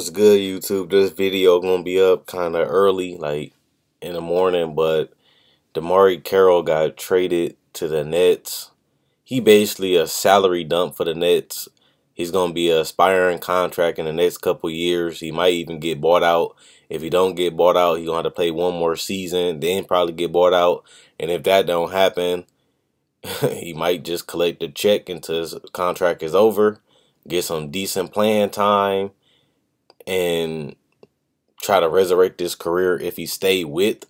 What's good, YouTube? This video gonna be up kind of early, like in the morning, but DeMarre Carroll got traded to the Nets. He basically a salary dump for the Nets. He's gonna be a aspiring contract in the next couple years. He might even get bought out. If he don't get bought out, he gonna have to play one more season, then probably get bought out. And if that don't happen, he might just collect the check until his contract is over, get some decent playing time and try to resurrect his career if he stayed with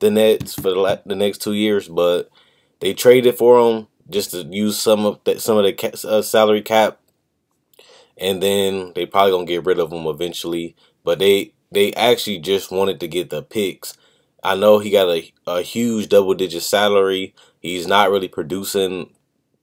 the Nets for the, the next two years. But they traded for him just to use some of the, some of the uh, salary cap, and then they probably gonna get rid of him eventually. But they they actually just wanted to get the picks. I know he got a, a huge double digit salary. He's not really producing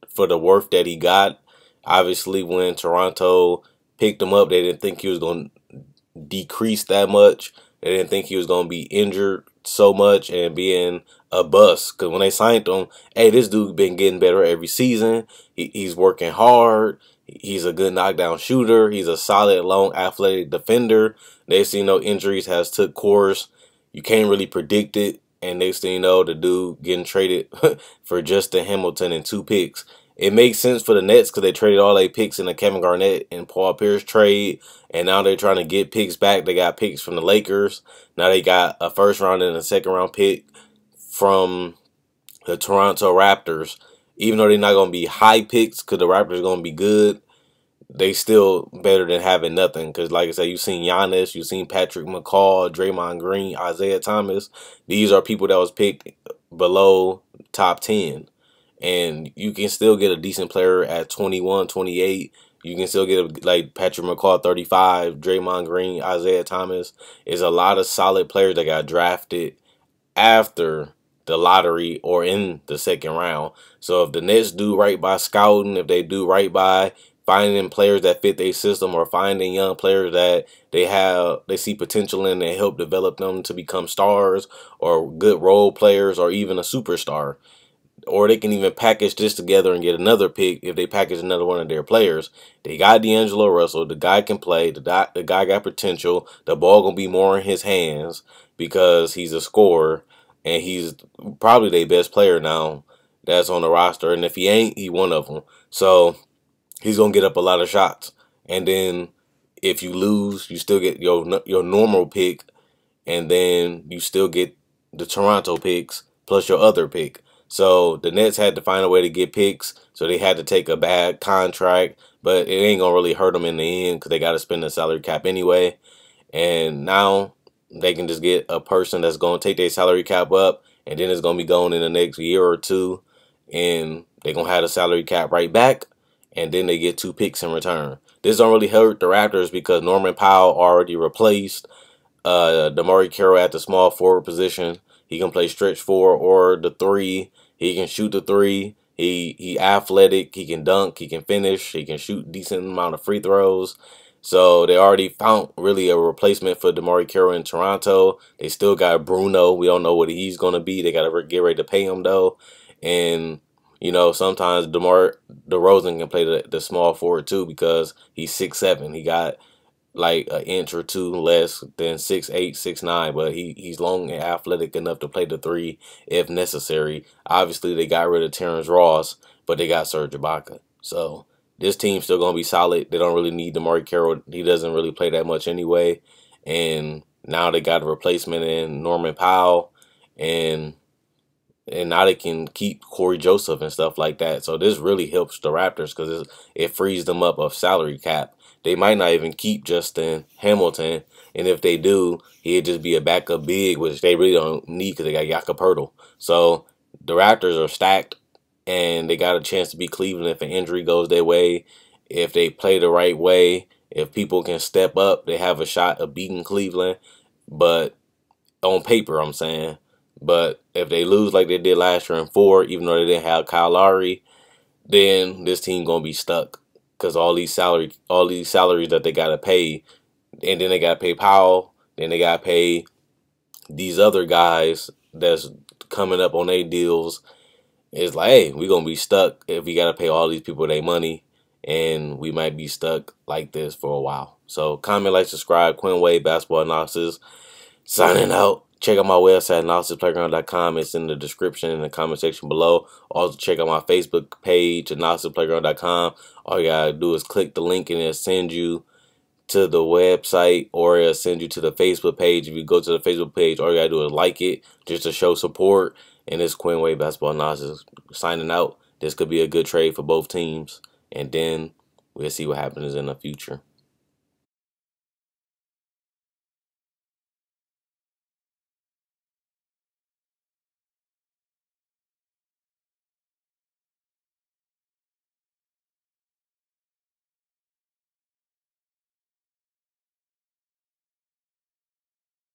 for the worth that he got. Obviously, when Toronto picked him up, they didn't think he was going to decrease that much. They didn't think he was going to be injured so much and being a bust. Because when they signed him, hey, this dude been getting better every season. He, he's working hard. He's a good knockdown shooter. He's a solid, long, athletic defender. They see no injuries has took course. You can't really predict it. And next thing you know, the dude getting traded for Justin Hamilton and two picks it makes sense for the Nets because they traded all their picks in the Kevin Garnett and Paul Pierce trade, and now they're trying to get picks back. They got picks from the Lakers. Now they got a first round and a second round pick from the Toronto Raptors. Even though they're not going to be high picks because the Raptors are going to be good, they still better than having nothing. Because like I said, you've seen Giannis, you've seen Patrick McCaw, Draymond Green, Isaiah Thomas. These are people that was picked below top 10 and you can still get a decent player at 21, 28. You can still get a, like Patrick McCaw, 35, Draymond Green, Isaiah Thomas. Is a lot of solid players that got drafted after the lottery or in the second round. So if the Nets do right by scouting, if they do right by finding players that fit their system or finding young players that they have they see potential in and help develop them to become stars or good role players or even a superstar or they can even package this together and get another pick if they package another one of their players. They got D'Angelo Russell. The guy can play. The, guy, the guy got potential. The ball going to be more in his hands because he's a scorer and he's probably their best player now that's on the roster. And if he ain't, he one of them. So he's going to get up a lot of shots. And then if you lose, you still get your your normal pick and then you still get the Toronto picks plus your other pick. So the Nets had to find a way to get picks. So they had to take a bad contract, but it ain't gonna really hurt them in the end because they got to spend the salary cap anyway. And now they can just get a person that's gonna take their salary cap up, and then it's gonna be going in the next year or two, and they're gonna have the salary cap right back, and then they get two picks in return. This don't really hurt the Raptors because Norman Powell already replaced uh, DeMarre Carroll at the small forward position. He can play stretch four or the three. He can shoot the three. He he athletic. He can dunk. He can finish. He can shoot decent amount of free throws. So they already found really a replacement for DeMarre Carroll in Toronto. They still got Bruno. We don't know what he's going to be. They got to get ready to pay him though. And you know sometimes DeMar DeRozan can play the, the small forward too because he's six seven. He got like an inch or two less than six eight, six nine, but he he's long and athletic enough to play the three if necessary. Obviously, they got rid of Terrence Ross, but they got Serge Ibaka. So this team's still gonna be solid. They don't really need DeMarre Carroll. He doesn't really play that much anyway. And now they got a replacement in Norman Powell, and and now they can keep Cory Joseph and stuff like that. So this really helps the Raptors because it frees them up of salary cap they might not even keep Justin Hamilton. And if they do, he'd just be a backup big, which they really don't need because they got Jakob Poeltl. So the Raptors are stacked, and they got a chance to beat Cleveland if an injury goes their way. If they play the right way, if people can step up, they have a shot of beating Cleveland. But on paper, I'm saying. But if they lose like they did last year in four, even though they didn't have Kyle Lowry, then this team gonna be stuck because all these salary, all these salaries that they gotta pay, and then they gotta pay Powell, then they gotta pay these other guys that's coming up on their deals. It's like, hey, we're gonna be stuck if we gotta pay all these people their money, and we might be stuck like this for a while. So comment, like, subscribe. Quinn Wade Basketball Analysis signing out. Check out my website, analysisplayground.com. It's in the description in the comment section below. Also, check out my Facebook page, analysisplayground.com. All you gotta do is click the link and it'll send you to the website or it'll send you to the Facebook page. If you go to the Facebook page, all you gotta do is like it just to show support. And it's Quinn Wade Basketball Analysis signing out. This could be a good trade for both teams. And then we'll see what happens in the future.